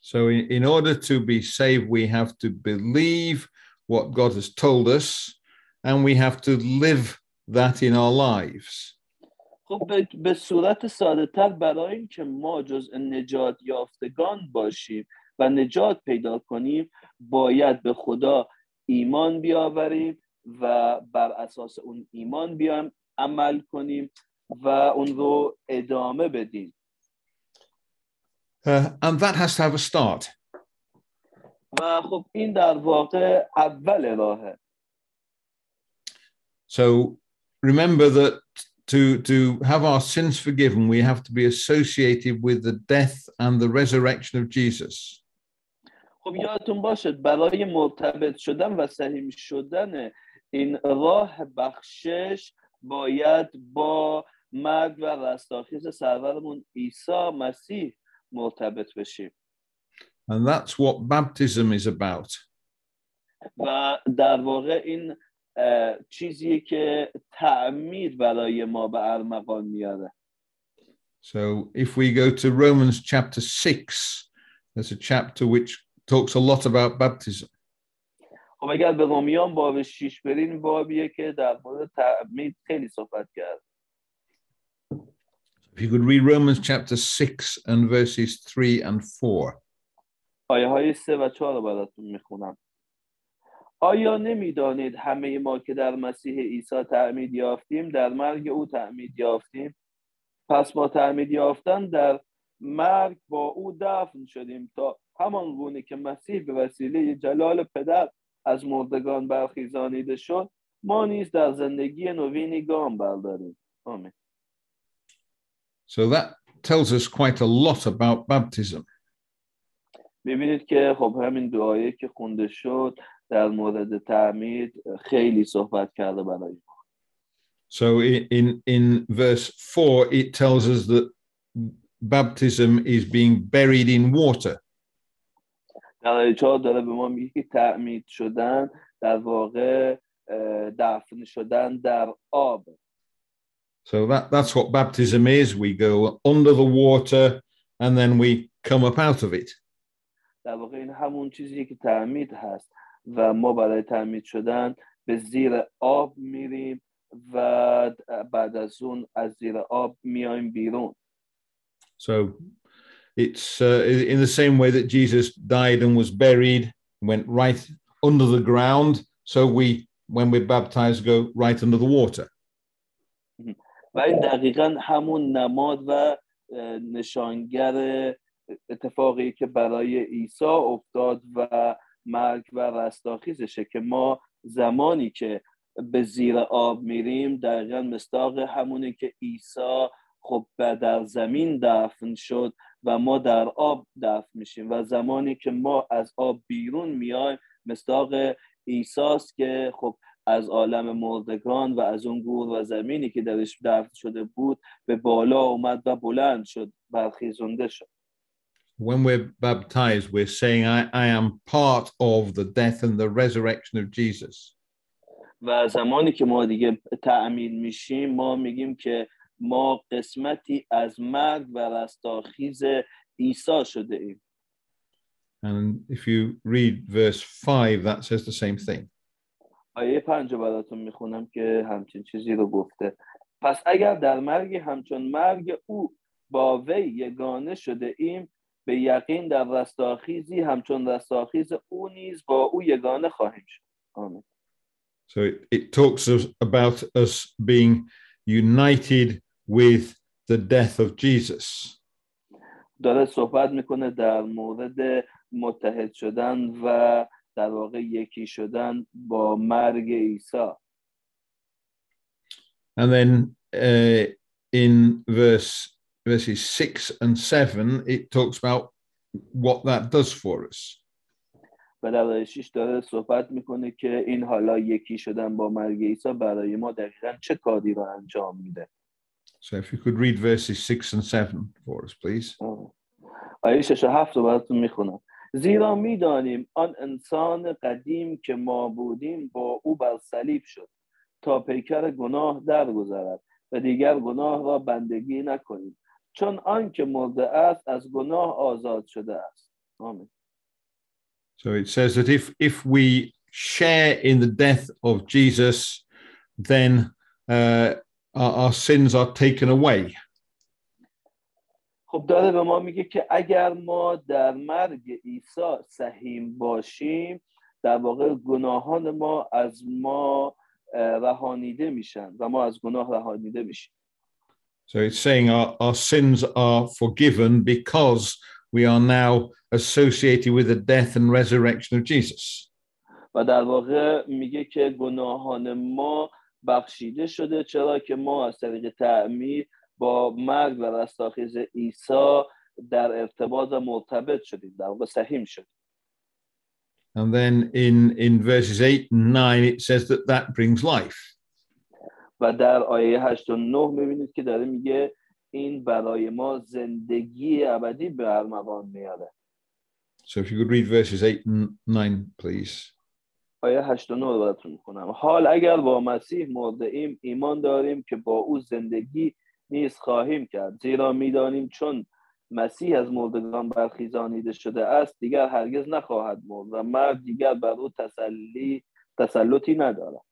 So, in, order to be saved, we have to believe what God has told us and we have to live that in our lives. خب به, به صورت ساده تر برای اینکه ما جز نجات یافتگان باشیم و نجات پیدا کنیم باید به خدا ایمان بیاوریم و بر اساس اون ایمان بیایم عمل کنیم و اون رو ادامه بدیم Uh, and that has to have a start. و خب این در واقع اول راهه So, remember that to, to have our sins forgiven, we have to be associated with the death and the resurrection of Jesus. خب یادتون باشد برای مرتبط شدن و صحیح شدن این راه بخشش باید با مرگ و رستاخیز سرورمون عیسی مسیح مرتبط بشیم And that's what baptism is about. و در واقع این اه، چیزیه که تعمید برای ما به ارمغان میاره So, if we go to Romans chapter 6, there's a chapter which talks a lot about baptism. خب اگر به رومیان باب 6 برین بابیه که در مورد تعمید خیلی صحبت کرد If you could read Romans chapter 6 and verses 3 and 4. آیه های سه و چهار رو براتون می‌خونم آیا نمی‌دانید همه ما که در مسیح عیسی تعمید یافتیم در مرگ او تعمید یافتیم؟ پس با تعمید یافتن در مرگ با او دفن شدیم تا همان گونه که مسیح به وسیله جلال پدر از مردگان برخیزانیده شد ما نیز در زندگی نوینی گام برداریم. آمین. So, that tells us quite a lot about baptism. می‌بینید که خب همین دعایی که خونده شد در مورد تعمید خیلی صحبت کرده برای ما So, i- in, in verse 4, it tells us that baptism is being buried in water. در آیه چهار داره به ما میگه که تعمید شدن در واقع اه، دفن شدن در آب So that, that's what baptism is. We go under the water and then we come up out of it. در واقع این همون چیزی که تعمید هست و ما برای تعمید شدن به زیر آب میریم و بعد از اون از زیر آب میایم بیرون So it's uh, in the same way that Jesus died and was buried, went right under the ground. So we, when we're baptized, go right under the water. و این دقیقا همون نماد و نشانگر اتفاقی که برای عیسی افتاد و مرگ و رستاخیزشه که ما زمانی که به زیر آب میریم دقیقا مستاق همونه که عیسی خب در زمین دفن شد و ما در آب دفن میشیم و زمانی که ما از آب بیرون میایم مستاق عیساست که خب از عالم مردگان و از اون گور و زمینی که درش دفن شده بود به بالا اومد و بلند شد برخیزونده شد. When we're baptized, we're saying, I, I am part of the death and the resurrection of Jesus. و زمانی که ما دیگه تعمید میشیم ما میگیم که ما قسمتی از مرگ و رستاخیز عیسی شده ایم And if you read verse 5, that says the same thing. آیه پنج براتون می‌خونم که همچین چیزی رو گفته پس اگر در مرگ همچون مرگ او با وی یگانه شده ایم به یقین در رستاخیزی همچون رستاخیز او نیز با او یگانه خواهیم شد آمین So it, it talks about us being united with the death of Jesus. داره صحبت می‌کنه در مورد متحد شدن و در واقع یکی شدن با مرگ عیسی. And then uh, in verse verses 6 and 7 it talks about what that does for us. و در شیش داره صحبت می‌کنه که این حالا یکی شدن با مرگ عیسی برای ما دقیقا چه کاری رو انجام میده So if you could read verses 6 and 7 for us, please. آیه شش و هفت رو براتون می‌خونم زیرا می‌دانیم آن انسان قدیم که ما بودیم با او بر صلیب شد تا پیکر گناه درگذرد و دیگر گناه را بندگی نکنیم چون آن که مرده است از گناه آزاد شده است. آمین. So it says that if if we share in the death of Jesus, then uh, our, our sins are taken away. خب داره به ما میگه که اگر ما در مرگ عیسی سهیم باشیم در واقع گناهان ما از ما رهانیده میشن و ما از گناه رهانیده میشیم. So it's saying our, our sins are forgiven because we are now associated with the death and resurrection of Jesus. و در واقع میگه که گناهان ما بخشیده شده چرا که ما از طریق تعمیر با مرگ و رستاخیز عیسی در ارتباط و مرتبط شدیم در واقع سهیم شدیم And then in, in verses 8 and 9, it says that that brings life. و در آیه 8 و 9 می‌بینید که داره میگه این برای ما زندگی ابدی به ارمغان میاره. So if you could read verses 8 and 9, please. آیه 8 و 9 رو براتون می‌خونم. حال اگر با مسیح مرده ایم ایمان داریم که با او زندگی نیز خواهیم کرد. زیرا می‌دانیم چون مسیح از مردگان برخیزانیده شده است دیگر هرگز نخواهد مرد و مرد دیگر بر او تسلی تسلطی ندارد.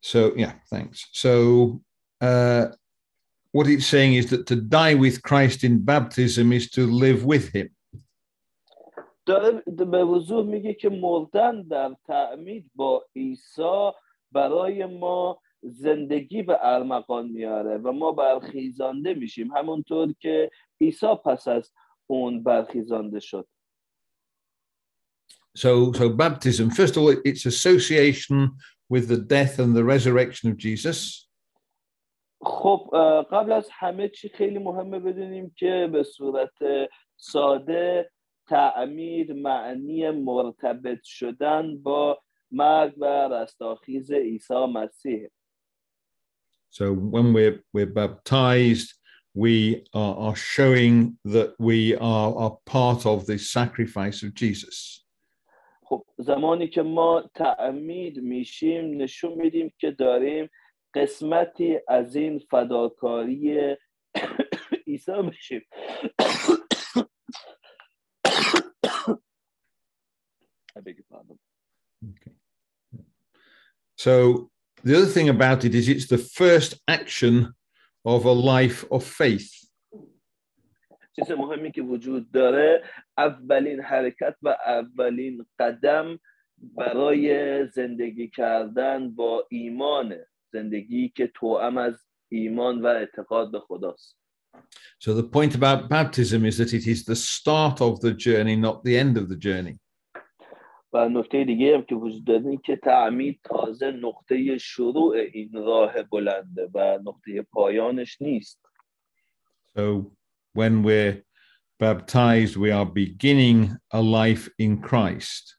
So, yeah, thanks. So, uh, what it's saying is that to die with Christ in baptism is to live with him. داره به وضوح میگه که مردن در تعمید با عیسی برای ما زندگی به ارمغان میاره و ما برخیزانده میشیم همونطور که عیسی پس از اون برخیزانده شد So, so baptism, first of all, it's association with the death and the resurrection of Jesus. خب قبل از همه چی خیلی مهمه بدونیم که به صورت ساده تعمیر معنی مرتبط شدن با مرگ و رستاخیز عیسی مسیح So when we're we're baptized, we are, are showing that we are, are part of the sacrifice of Jesus. خب زمانی که ما تعمید میشیم نشون میدیم که داریم قسمتی از این فداکاری عیسی میشیم I beg your pardon. Okay. So the other thing about it is it's the first action of a life of faith. چیز مهمی که وجود داره اولین حرکت و اولین قدم برای زندگی کردن با ایمان زندگی که توأم از ایمان و اعتقاد به خداست So the point about baptism is that it is the start of the journey, not the end of the journey. و نکته دیگه هم که وجود داره که تعمید تازه نقطه شروع این راه بلنده و نقطه پایانش نیست So when we're baptized, we are beginning a life in Christ.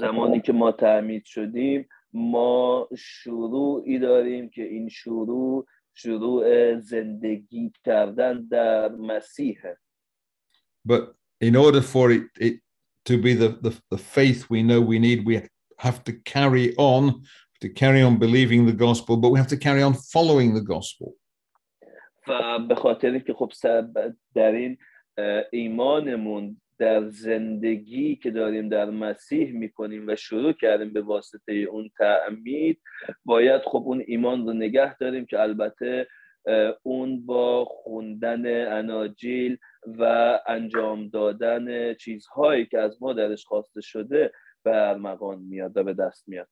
زمانی که ما تعمید شدیم ما شروعی داریم که این شروع شروع زندگی کردن در مسیحه But in order for it, it to be the, the, the faith we know we need, we have to carry on, to carry on believing the gospel, but we have to carry on following the gospel. و به خاطر که خب در این ایمانمون در زندگی که داریم در مسیح می‌کنیم و شروع کردیم به واسطه اون تعمید باید خب اون ایمان رو نگه داریم که البته اون با خوندن اناجیل و انجام دادن چیزهایی که از ما درش خواسته شده به ارمغان میاد و به دست میاد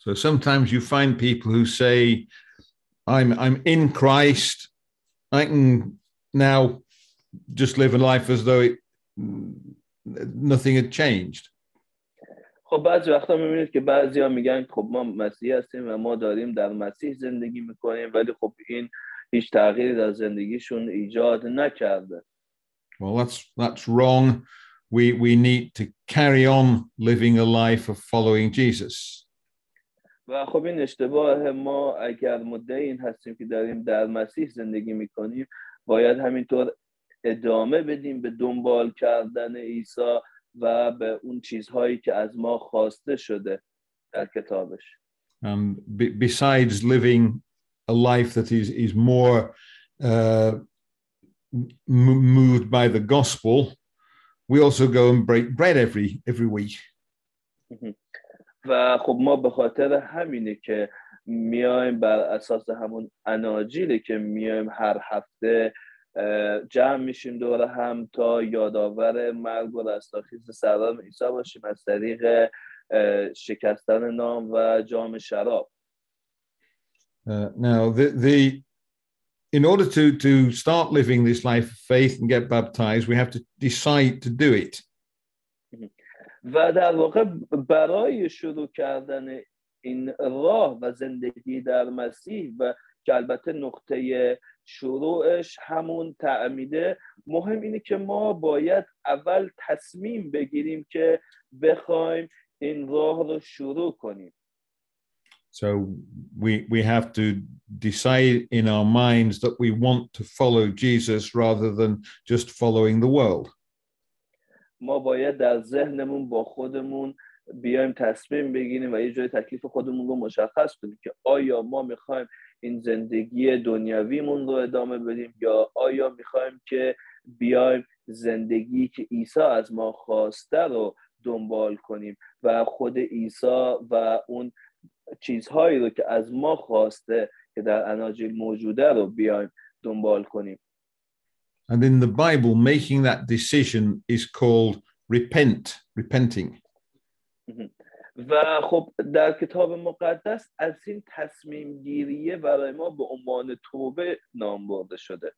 So sometimes you find people who say, I'm, I'm in Christ. I can now just live a life as though it, nothing had changed. خب بعضی وقتا میبینید که بعضی ها میگن خب ما مسیح هستیم و ما داریم در مسیح زندگی میکنیم ولی خب این هیچ تغییری در زندگیشون ایجاد نکرده Well, that's that's wrong. We we need to carry on living a life of following Jesus. و خب این اشتباه ما اگر مدعی این هستیم که داریم در مسیح زندگی می‌کنیم باید همینطور ادامه بدیم به دنبال کردن عیسی و به اون چیزهایی که از ما خواسته شده در کتابش Um, be- besides living a life that is is more uh, moved by the gospel, we also go and break bread every every week. و خب ما به خاطر همینه که میایم بر اساس همون اناجیلی که میایم هر هفته جمع میشیم دور هم تا یادآور مرگ و رستاخیز سران عیسی باشیم از طریق شکستن نام و جام شراب Uh, now, the the in order to to start living this life of faith and get baptized, we have to decide to do it. و در واقع برای شروع کردن این راه و زندگی در مسیح و که البته نقطه شروعش همون تعمیده مهم اینه که ما باید اول تصمیم بگیریم که بخوایم این راه رو شروع کنیم So we we have to decide in our minds that we want to follow Jesus rather than just following the world. ما باید در ذهنمون با خودمون بیایم تصمیم بگیریم و یه جای تکلیف خودمون رو مشخص کنیم که آیا ما می‌خوایم این زندگی دنیویمون رو ادامه بدیم یا آیا می‌خوایم که بیایم زندگی که عیسی از ما خواسته رو دنبال کنیم و خود عیسی و اون چیزهایی رو که از ما خواسته که در اناجیل موجوده رو بیایم دنبال کنیم. And in the Bible, making that decision is called repent, repenting. و خب در کتاب مقدس از این تصمیم گیریه برای ما به عنوان توبه نام برده شده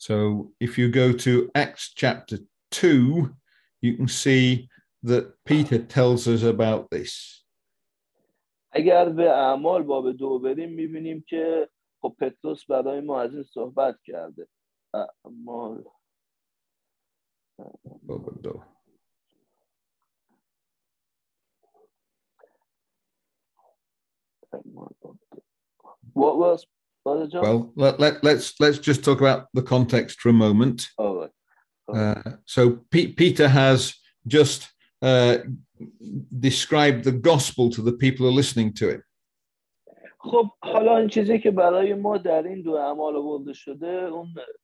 So if you go to Acts chapter 2, you can see that Peter tells us about this. اگر به اعمال باب دو بریم میبینیم که خب پتروس برای ما از این صحبت کرده اعمال اعمال باب دو. What was Brother John? Well, let, let, let's let's just talk about the context for a moment. All right. Uh, so Pe- Peter has just uh, described the gospel to the people who are listening to him. خب حالا این چیزی که برای ما در این دو اعمال آورده شده اون ب-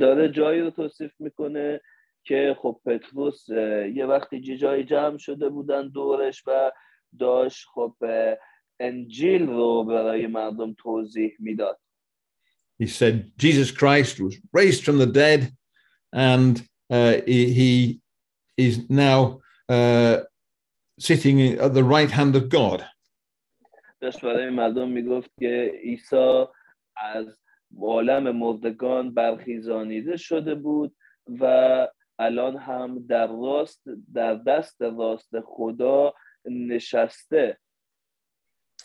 داره جایی رو توصیف می‌کنه که خب پتروس یه وقتی جایی جمع شده بودن دورش و داشت خب انجیل رو برای مردم توضیح می‌داد He said Jesus Christ was raised from the dead, and uh, he, he is now uh, sitting at the right hand of God. داشت برای مردم می‌گفت که عیسی از عالم مردگان برخیزانیده شده بود و الان هم در راست در دست راست خدا نشسته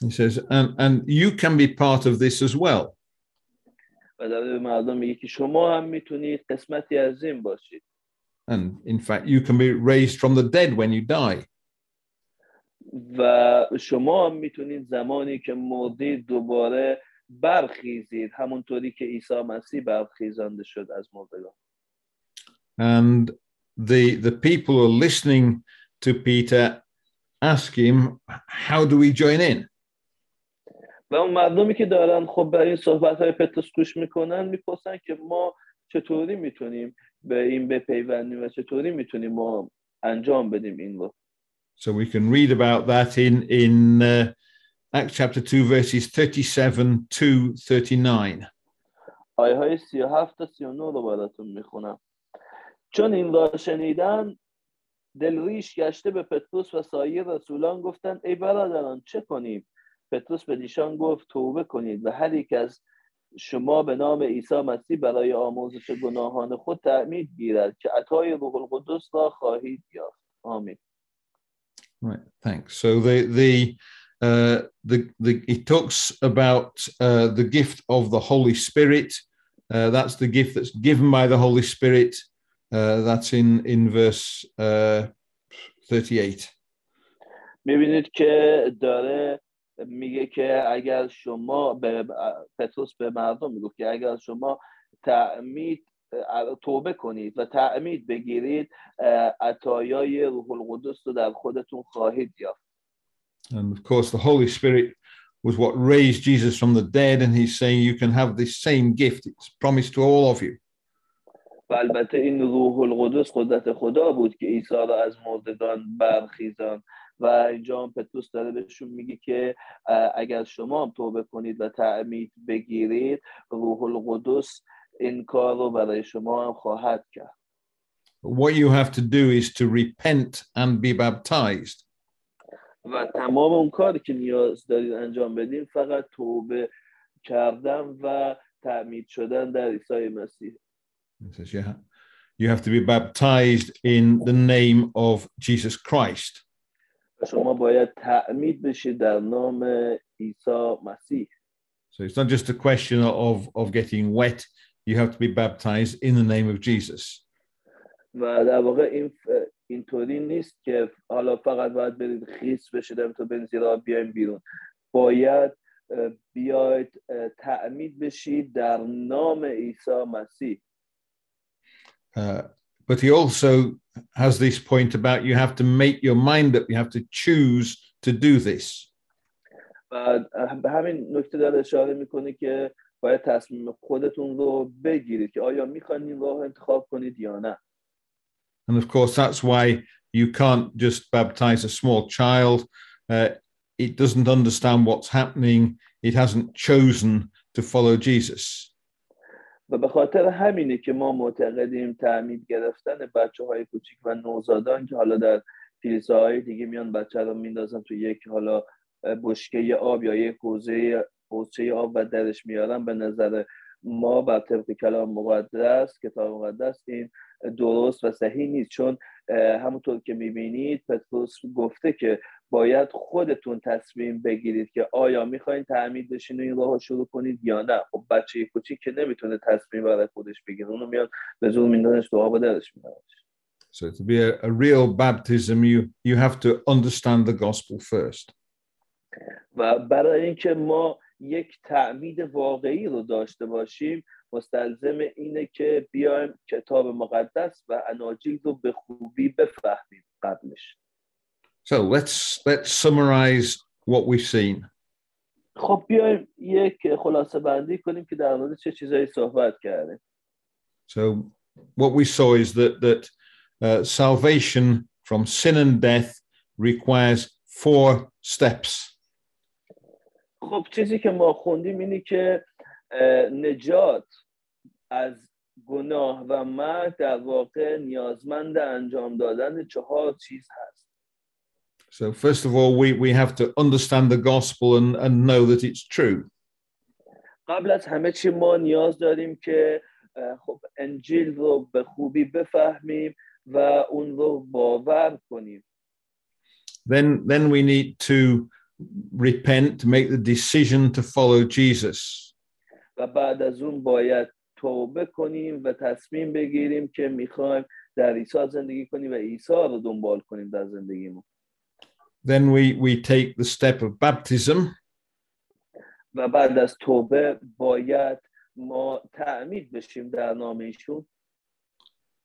He says, and, and you can be part of this as well. و به مردم میگه که شما هم می‌تونید قسمتی از این باشید And in fact, you can be raised from the dead when you die. و شما هم می‌تونید زمانی که مردید دوباره برخیزید همونطوری که عیسی مسیح برخیزانده شد از مردگان And the, the people who are listening to Peter ask him, How do we join in? و اون مردمی که دارن خب به این صحبت های پتروس گوش می‌کنن می‌پرسن که ما چطوری می‌تونیم به این بپیوندیم و چطوری می‌تونیم ما انجام بدیم این رو So we can read about that in, in uh, Acts chapter 2, verses 37 to 39. آیه های سی و هفت تا سی و نو رو براتون می‌خونم چون این را شنیدن دل ریش گشته به پتروس و سایر رسولان گفتند ای برادران چه کنیم پتروس به دیشان گفت توبه کنید و هر یک از شما به نام عیسی مسیح برای آموزش گناهان خود تعمید گیرد که عطای روح القدس را خواهید یافت آمین Right, thanks. So the the Uh, the, the, he talks about uh, the gift of the Holy Spirit. Uh, that's the gift that's given by the Holy Spirit. Uh, that's in, in verse uh, 38. می‌بینید که داره میگه که اگر شما به پتروس به مردم می‌گفت که اگر شما تعمید توبه کنید و تعمید بگیرید عطایای روح القدس رو در خودتون خواهید یافت And of course, the Holy Spirit was what raised Jesus from the dead, and he's saying you can have this same gift. It's promised to all of you. و البته این روح القدس قدرت خدا بود که عیسی را از مردگان برخیزان و اینجا هم پتروس داره بهشون میگه که اگر شما هم توبه کنید و تعمید بگیرید روح القدس این کار رو برای شما هم خواهد کرد What you have to do is to repent and be baptized. و تمام اون کاری که نیاز دارید انجام بدین فقط توبه کردن و تعمید شدن در عیسی مسیح you have to be baptized in the name of Jesus Christ. شما باید تعمید بشید در نام عیسی مسیح So it's not just a question of, of getting wet. You have to be baptized in the name of Jesus. و در واقع این اینطوری نیست که حالا فقط باید برید خیس بشید تا برید زیرا بیایم بیرون. باید بیاید تعمید بشید در نام عیسی مسیح. Uh, but he also has this point about you have to make your mind up, you have to choose to do this. و به همین نکته داره اشاره می‌کنه که باید تصمیم خودتون رو بگیرید که آیا می‌خواین این راه انتخاب کنید یا نه. And of course, that's why you can't just baptize a small child. Uh, it doesn't understand what's happening. It hasn't chosen to follow Jesus. و به خاطر همینه که ما معتقدیم تعمید گرفتن بچه های کوچیک و نوزادان که حالا در کلیساهای دیگه میان بچه رو میندازن تو یک حالا بشکه آب یا یک حوزه حوزه آب و درش میارن به نظر ما بر طبق کلام مقدس کتاب مقدس این درست و صحیح نیست. چون همونطور که می‌بینید پتروس گفته که باید خودتون تصمیم بگیرید که آیا می‌خواین تعمید بشین و این راه شروع کنید یا نه. خب بچه کوچیک که نمی‌تونه تصمیم برای خودش بگیره اونو میاد به زور میندازش تو آب درش میارنش So to be a, a real baptism, you you have to understand the gospel first. و برای اینکه ما یک تعمید واقعی رو داشته باشیم مستلزم اینه که بیایم کتاب مقدس و اناجیل رو به خوبی بفهمیم قبلش So let's let's summarize what we've seen. خب بیایم یک خلاصه بندی کنیم که در مورد چه چیزایی صحبت کردیم So what we saw is that that uh, salvation from sin and death requires four steps. خب چیزی که ما خوندیم اینه که نجات از گناه و مرگ در واقع نیازمند انجام دادن چهار چیز هست So first of all, we we have to understand the gospel and and know that it's true. قبل از همه چی ما نیاز داریم که خب انجیل رو به خوبی بفهمیم و اون رو باور کنیم Then then we need to repent, to make the decision to follow Jesus. و بعد از اون باید توبه کنیم و تصمیم بگیریم که می‌خوایم در عیسی زندگی کنیم و عیسی رو دنبال کنیم در زندگیمون. Then we we take the step of baptism, و بعد از توبه باید ما تعمید بشیم در نام ایشون.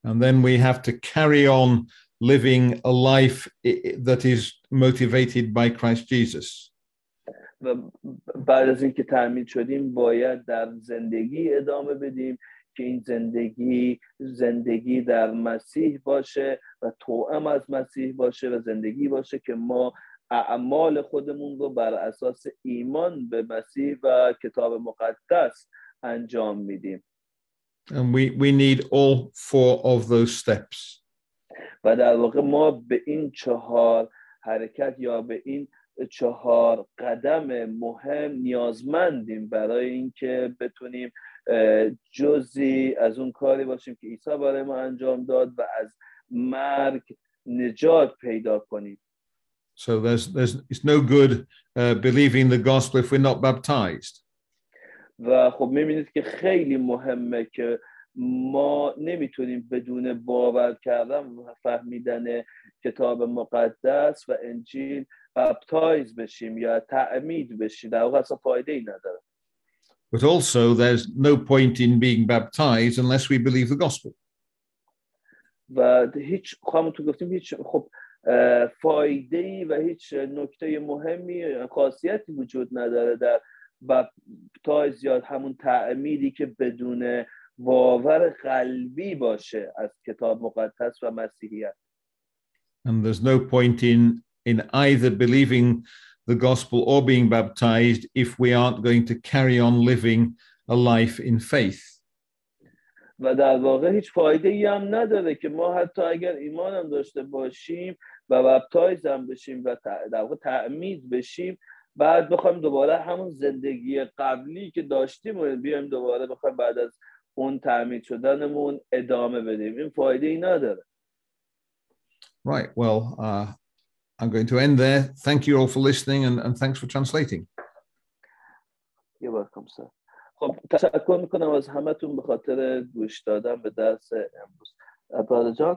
And then we have to carry on living a life that is motivated by Christ Jesus. و بعد از اینکه تعمید شدیم باید در زندگی ادامه بدیم که این زندگی زندگی در مسیح باشه و توأم از مسیح باشه و زندگی باشه که ما اعمال خودمون رو بر اساس ایمان به مسیح و کتاب مقدس انجام میدیم And we, we need all four of those steps. و در واقع ما به این چهار حرکت یا به این چهار قدم مهم نیازمندیم برای اینکه بتونیم جزی از اون کاری باشیم که عیسی برای ما انجام داد و از مرگ نجات پیدا کنیم So there's, there's, it's no good uh, believing the gospel if we're not baptized. و خب می‌بینید که خیلی مهمه که ما نمی‌تونیم بدون باور کردن و فهمیدن کتاب مقدس و انجیل بپتایز بشیم یا تعمید بشیم در واقع اصلا فایده ای نداره But also, there's no point in being baptized unless we believe the gospel. و هیچ خواهم تو گفتیم هیچ خب فایده ای و هیچ نکته مهمی خاصیتی وجود نداره در بپتایز یا همون تعمیدی که بدون باور قلبی باشه از کتاب مقدس و مسیحیت And there's no point in, in either believing the gospel or being baptized if we aren't going to carry on living a life in faith. و در واقع هیچ فایده ای هم نداره که ما حتی اگر ایمان هم داشته باشیم و بپتایز هم بشیم و در واقع تعمید بشیم بعد بخوایم دوباره همون زندگی قبلی که داشتیم و بیایم دوباره بخوایم بعد از اون تعمید شدنمون ادامه بدیم این فایده ای نداره Right. Well, uh, I'm going to end there. Thank you all for listening and, and thanks for translating. You're welcome, sir. خب تشکر می‌کنم از همتون به خاطر گوش دادن به درس امروز. Brother John?